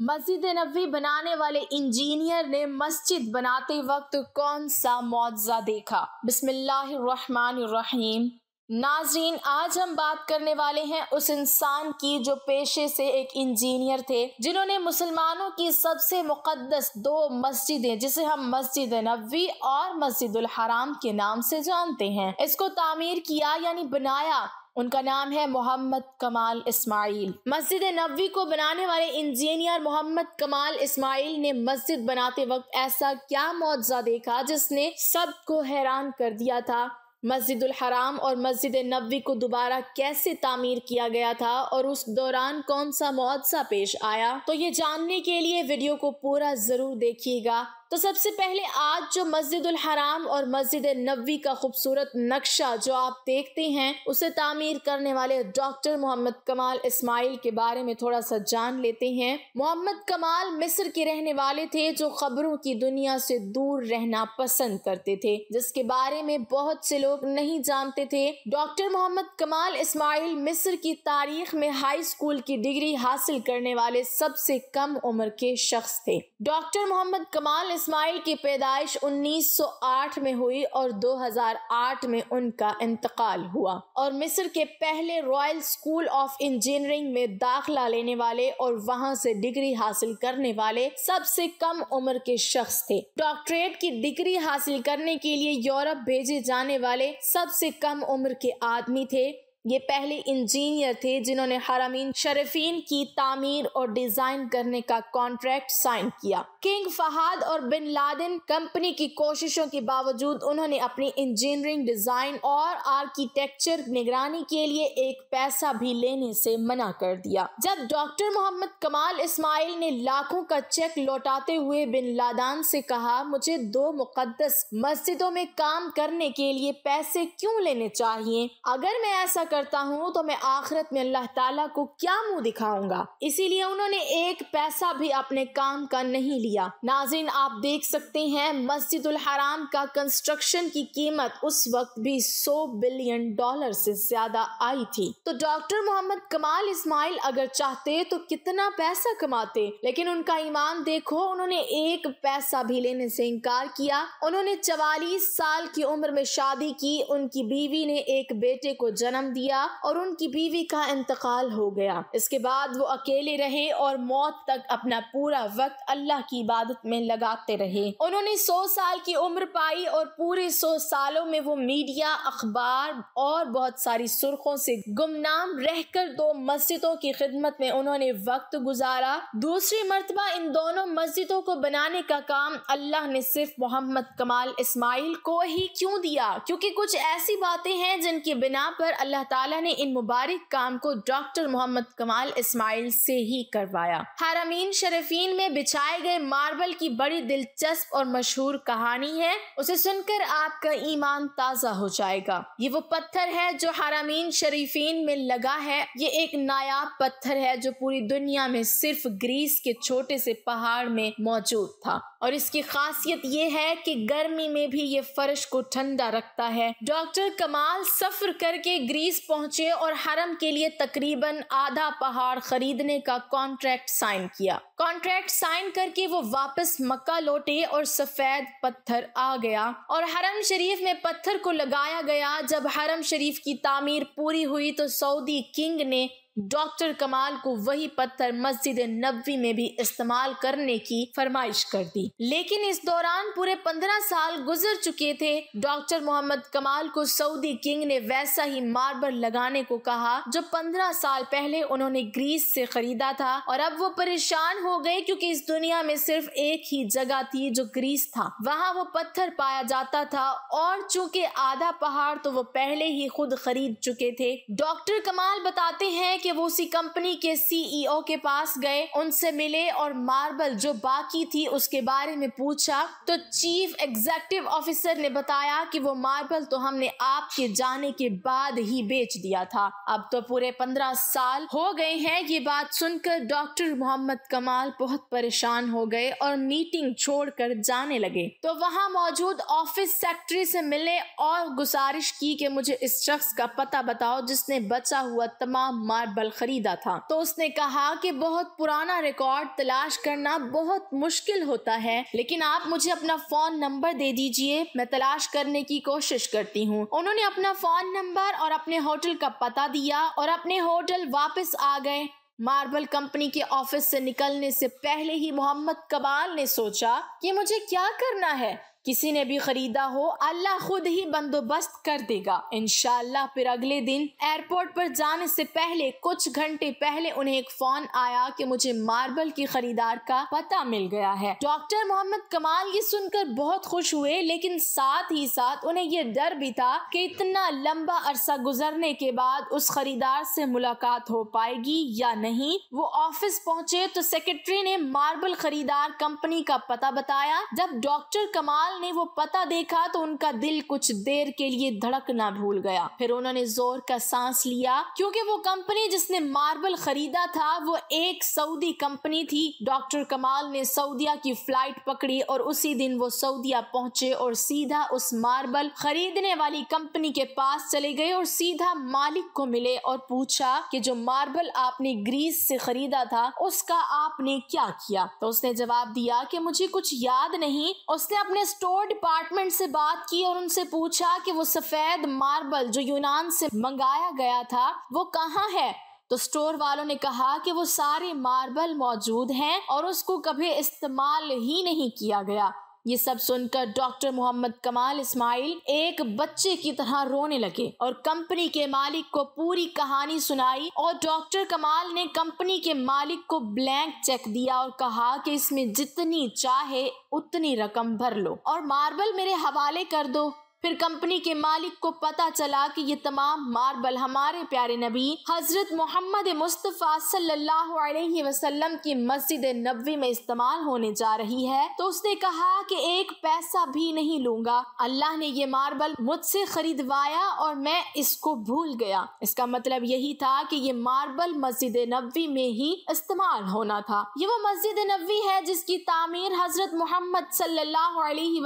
मस्जिद नबी बनाने वाले इंजीनियर ने मस्जिद बनाते वक्त कौन सा मुआवजा देखा? बिस्मिल्लाहिर्रहमानिर्रहीम। नाजरीन, आज हम बात करने वाले हैं उस इंसान की जो पेशे से एक इंजीनियर थे, जिन्होंने मुसलमानों की सबसे मुकद्दस दो मस्जिदें, जिसे हम मस्जिद नबी और मस्जिदुल हराम के नाम से जानते हैं। इसको तामीर किया, यानी बनाया उनका नाम है मोहम्मद कमाल इस्माइल। मस्जिद नबी को बनाने वाले इंजीनियर मोहम्मद कमाल इस्माइल ने मस्जिद बनाते वक्त ऐसा क्या मुआवजा देखा जिसने सबको हैरान कर दिया था? मस्जिद हराम और मस्जिद नबी को दोबारा कैसे तामीर किया गया था और उस दौरान कौन सा मुआवजा पेश आया? तो ये जानने के लिए वीडियो को पूरा ज़रूर देखिएगा। तो सबसे पहले आज जो मस्जिद हराम और मस्जिद नबी का खूबसूरत नक्शा जो आप देखते हैं, उसे तामीर करने वाले डॉक्टर मोहम्मद कमाल इस्माइल के बारे में थोड़ा सा जान लेते हैं। मोहम्मद कमाल मिस्र के रहने वाले थे, जो खबरों की दुनिया से दूर रहना पसंद करते थे, जिसके बारे में बहुत से लोग नहीं जानते थे। डॉक्टर मोहम्मद कमाल इस्माइल मिस्र की तारीख में हाई स्कूल की डिग्री हासिल करने वाले सबसे कम उम्र के शख्स थे। डॉक्टर मोहम्मद कमाल इस्माइल की पैदाइश 1908 में हुई और 2008 में उनका इंतकाल हुआ। और मिस्र के पहले रॉयल स्कूल ऑफ़ इंजीनियरिंग में दाखला लेने वाले और वहाँ से डिग्री हासिल करने वाले सबसे कम उम्र के शख्स थे। डॉक्टरेट की डिग्री हासिल करने के लिए यूरोप भेजे जाने वाले सबसे कम उम्र के आदमी थे। ये पहले इंजीनियर थे जिन्होंने हरामीन शरीफीन की तामीर और डिज़ाइन करने का कॉन्ट्रैक्ट साइन किया। किंग फहाद और बिन लादेन कंपनी की कोशिशों के बावजूद उन्होंने अपनी इंजीनियरिंग डिज़ाइन और आर्किटेक्चर निगरानी के लिए एक पैसा भी लेने से मना कर दिया। जब डॉक्टर मोहम्मद कमाल इस्माइल ने लाखों का चेक लौटाते हुए बिन लादान से कहा, मुझे दो मुकद्दस मस्जिदों में काम करने के लिए पैसे क्यों लेने चाहिए? अगर मैं ऐसा करता हूँ तो मैं आखिरत में अल्लाह ताला को क्या मुँह दिखाऊँगा? इसीलिए उन्होंने एक पैसा भी अपने काम का नहीं लिया। नाजिन आप देख सकते हैं मस्जिद हराम का कंस्ट्रक्शन की कीमत उस वक्त भी 100 बिलियन डॉलर से ज़्यादा आई थी। तो डॉक्टर मोहम्मद कमाल इस्माइल अगर चाहते तो कितना पैसा कमाते? लेकिन उनका ईमान देखो, उन्होंने एक पैसा भी लेने से इनकार किया। उन्होंने चवालीस साल की उम्र में शादी की, उनकी बीवी ने एक बेटे को जन्म दिया। दिया और उनकी बीवी का इंतकाल हो गया। इसके बाद वो अकेले रहे और मौत तक अपना पूरा वक्त अल्लाह की इबादत में लगाते रहे। उन्होंने सौ साल की उम्र पाई और पूरे सौ सालों में वो मीडिया, अखबार और बहुत सारी सुर्खों से गुमनाम रहकर दो मस्जिदों की खिदमत में उन्होंने वक्त गुजारा। दूसरी मरतबा इन दोनों मस्जिदों को बनाने का काम अल्लाह ने सिर्फ़ मोहम्मद कमाल इस्माइल को ही क्यों दिया? क्योंकि कुछ ऐसी बातें हैं जिनकी बिना पर अल्लाह ताला ने इन मुबारक काम को डॉक्टर मोहम्मद कमाल इस्माइल से ही करवाया। हरामीन शरीफीन में बिछाए गए मार्बल की बड़ी दिलचस्प और मशहूर कहानी है। उसे सुनकर आपका ईमान ताज़ा हो जाएगा। ये वो पत्थर है जो हरामीन शरीफीन में लगा है। ये एक नायाब पत्थर है जो पूरी दुनिया में सिर्फ़ ग्रीस के छोटे से पहाड़ में मौजूद था। और इसकी खासियत ये है कि गर्मी में भी ये फर्श को ठंडा रखता है। डॉक्टर कमाल सफ़र करके ग्रीस पहुँचे और हरम के लिए तकरीबन आधा पहाड़ खरीदने का कॉन्ट्रैक्ट साइन किया। कॉन्ट्रैक्ट साइन करके वो वापस मक्का लौटे और सफ़ेद पत्थर आ गया। और हरम शरीफ में पत्थर को लगाया गया। जब हरम शरीफ की तामीर पूरी हुई तो सऊदी किंग ने डॉक्टर कमाल को वही पत्थर मस्जिद नबी में भी इस्तेमाल करने की फरमाइश कर दी। लेकिन इस दौरान पूरे पंद्रह साल गुजर चुके थे। डॉक्टर मोहम्मद कमाल को सऊदी किंग ने वैसा ही मार्बल लगाने को कहा, जो पंद्रह साल पहले उन्होंने ग्रीस से खरीदा था। और अब वो परेशान हो गए क्योंकि इस दुनिया में सिर्फ़ एक ही जगह थी जो ग्रीस था। वहाँ वो पत्थर पाया जाता था और चूँकि आधा पहाड़ तो वो पहले ही खुद खरीद चुके थे। डॉक्टर कमाल बताते हैं कि वो उसी कंपनी के सीईओ के पास गए, उनसे मिले और मार्बल जो बाकी थी उसके बारे में पूछा। तो चीफ एग्जेक्टिव ऑफिसर ने बताया कि वो मार्बल तो हमने आपके जाने के बाद ही बेच दिया था। अब तो पूरे पंद्रह साल हो गए हैं ये बात सुनकर डॉक्टर मोहम्मद कमाल बहुत परेशान हो गए और मीटिंग छोड़कर जाने लगे। तो वहाँ मौजूद ऑफ़िस सेक्रेटरी से मिले और गुजारिश की कि मुझे इस शख्स का पता बताओ जिसने बचा हुआ तमाम मार्बल खरीदा था। तो उसने कहा कि बहुत पुराना रिकॉर्ड तलाश करना बहुत मुश्किल होता है, लेकिन आप मुझे अपना फ़ोन नंबर दे दीजिए, मैं तलाश करने की कोशिश करती हूँ। उन्होंने अपना फ़ोन नंबर और अपने होटल का पता दिया और अपने होटल वापस आ गए। मार्बल कंपनी के ऑफ़िस से निकलने से पहले ही मोहम्मद कबाल ने सोचा कि मुझे क्या करना है। किसी ने भी खरीदा हो, अल्लाह खुद ही बंदोबस्त कर देगा। इनशाला फिर अगले दिन एयरपोर्ट पर जाने से पहले, कुछ घंटे पहले उन्हें एक फ़ोन आया कि मुझे मार्बल की खरीदार का पता मिल गया है। डॉक्टर मोहम्मद कमाल ये सुनकर बहुत खुश हुए, लेकिन साथ ही साथ उन्हें ये डर भी था कि इतना लंबा अरसा गुजरने के बाद उस खरीदार से मुलाकात हो पाएगी या नहीं। वो ऑफ़िस पहुँचे तो सेक्रेटरी ने मार्बल खरीदार कंपनी का पता बताया। जब डॉक्टर कमाल ने वो पता देखा तो उनका दिल कुछ देर के लिए धड़कना भूल गया। फिर उन्होंने ज़ोर का सांस लिया, क्योंकि वो कंपनी जिसने मार्बल खरीदा था, वो एक सऊदी कंपनी थी। डॉक्टर कमाल ने सऊदिया की फ़्लाइट पकड़ी और उसी दिन वो सऊदिया पहुँचे और सीधा उस मार्बल खरीदने वाली कंपनी के पास चले गए और सीधा मालिक को मिले और पूछा कि जो मार्बल आपने ग्रीस से खरीदा था, उसका आपने क्या किया? तो उसने जवाब दिया कि मुझे कुछ याद नहीं। उसने अपने डिपार्टमेंट से बात की और उनसे पूछा कि वो सफ़ेद मार्बल जो यूनान से मंगाया गया था, वो कहाँ है? तो स्टोर वालों ने कहा कि वो सारे मार्बल मौजूद हैं और उसको कभी इस्तेमाल ही नहीं किया गया। ये सब सुनकर डॉक्टर मोहम्मद कमाल इस्माइल एक बच्चे की तरह रोने लगे और कंपनी के मालिक को पूरी कहानी सुनाई और डॉक्टर कमाल ने कंपनी के मालिक को ब्लैंक चेक दिया और कहा कि इसमें जितनी चाहे उतनी रकम भर लो और मार्बल मेरे हवाले कर दो। फिर कंपनी के मालिक को पता चला कि ये तमाम मार्बल हमारे प्यारे नबी हज़रत मोहम्मद मुस्तफ़ा सल्लल्लाहु अलैहि वसल्लम की मस्जिद नबी में इस्तेमाल होने जा रही है तो उसने कहा कि एक पैसा भी नहीं लूँगा। अल्लाह ने ये मार्बल मुझसे खरीदवाया और मैं इसको भूल गया। इसका मतलब यही था कि ये मार्बल मस्जिद नबी में ही इस्तेमाल होना था। ये वो मस्जिद नबी है जिसकी तामीर हज़रत मोहम्मद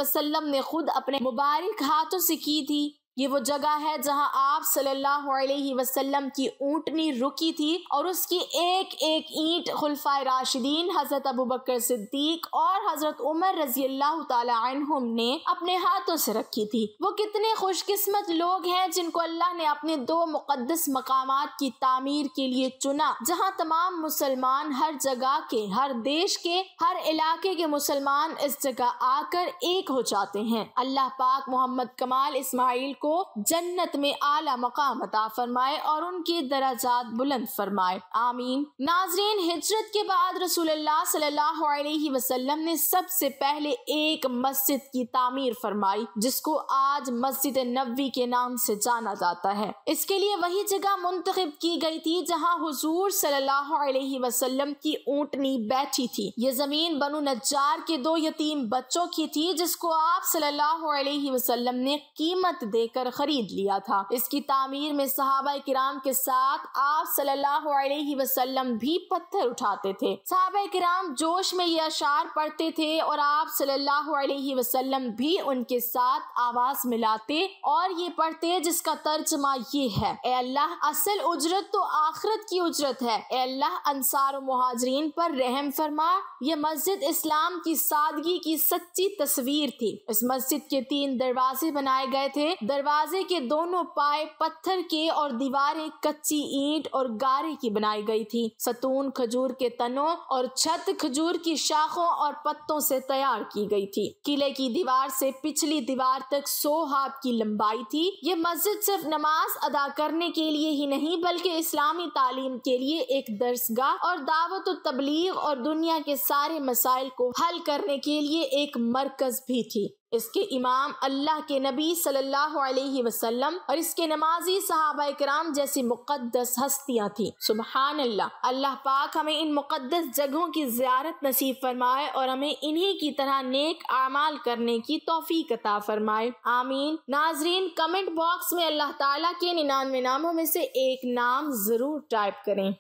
वसल्लम ने खुद अपने मुबारक हाथ हाथों से की थी। ये वो जगह है जहाँ आप सल्लल्लाहु अलैहि वसल्लम की ऊंटनी रुकी थी और उसकी एक एक ईंट खुलफाए राशिदीन हज़रत अबू बकर सिद्दीक और हज़रत उमर रज़ी अल्लाह ने अपने हाथों से रखी थी। वो कितने खुशकिस्मत लोग हैं जिनको अल्लाह ने अपने दो मुकदस मकाम की तामीर के लिए चुना, जहाँ तमाम मुसलमान हर जगह के, हर देश के, हर इलाके के मुसलमान इस जगह आकर एक हो जाते हैं। अल्लाह पाक मोहम्मद कमाल इस्माइल को को जन्नत में आला मकाम अता फरमाए और उनके दराजात बुलंद फरमाए। आमीन। नाजरीन, हिजरत के बाद रसूलुल्लाह सल्लल्लाहु अलैहि वसल्लम ने सबसे पहले एक मस्जिद की तामीर फरमाई, जिसको आज मस्जिद नबी के नाम से जाना जाता है। इसके लिए वही जगह मुंतखब की गई थी, जहाँ हजूर सल्लल्लाहु अलैहि वसल्लम की ऊँटनी बैठी थी। ये ज़मीन बनु नज्जार के दो यतीम बच्चों की थी, जिसको आप सल्लल्लाहु अलैहि वसल्लम ने कीमत देकर कर खरीद लिया था। इसकी तामीर में सहाबा किराम के साथ आप सल्लल्लाहु अलैहि वसल्लम भी पत्थर उठाते थे। सहाबा किराम जोश में ये अशार पढ़ते थे और आप सल्लल्लाहु अलैहि वसल्लम भी उनके साथ आवाज़ मिलाते और ये पढ़ते जिसका तर्जमा ये है, ए अल्लाह, असल उजरत तो आखरत की उजरत है। ए अल्लाह, अंसार मुहाजरीन पर रहम फरमा। ये मस्जिद इस्लाम की सादगी की सच्ची तस्वीर थी। इस मस्जिद के तीन दरवाजे बनाए गए थे। दरवाजे दरवाजे के दोनों पाए पत्थर के और दीवारें कच्ची ईंट और गारे की बनाई गई थी। सतून खजूर के तनों और छत खजूर की शाखों और पत्तों से तैयार की गई थी। किले की दीवार से पिछली दीवार तक सौ हाथ की लंबाई थी। ये मस्जिद सिर्फ़ नमाज़ अदा करने के लिए ही नहीं, बल्कि इस्लामी तालीम के लिए एक दर्सगाह और दावत तबलीग और दुनिया के सारे मसाइल को हल करने के लिए एक मरकज भी थी। इसके इमाम अल्लाह के नबी सल्लल्लाहु अलैहि वसल्लम और इसके नमाजी सहाबा कराम जैसी मुकद्दस हस्तियाँ थी। सुबहान अल्लाह अल्लाह पाक हमें इन मुकद्दस जगहों की जियारत नसीब फरमाए और हमें इन्हीं की तरह नेक आमाल करने की तोफीक अता फरमाए। आमीन। नाजरीन, कमेंट बॉक्स में अल्लाह ताला के निन्यानवे नामों में से एक नाम ज़रूर टाइप करें।